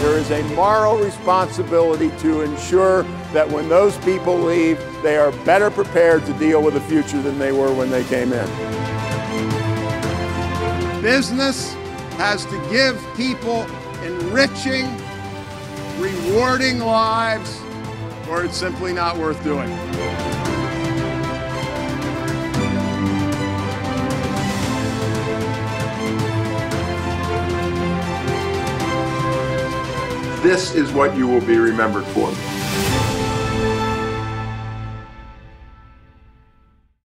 There is a moral responsibility to ensure that when those people leave, they are better prepared to deal with the future than they were when they came in. Business has to give people enriching, rewarding lives, or it's simply not worth doing. This is what you will be remembered for.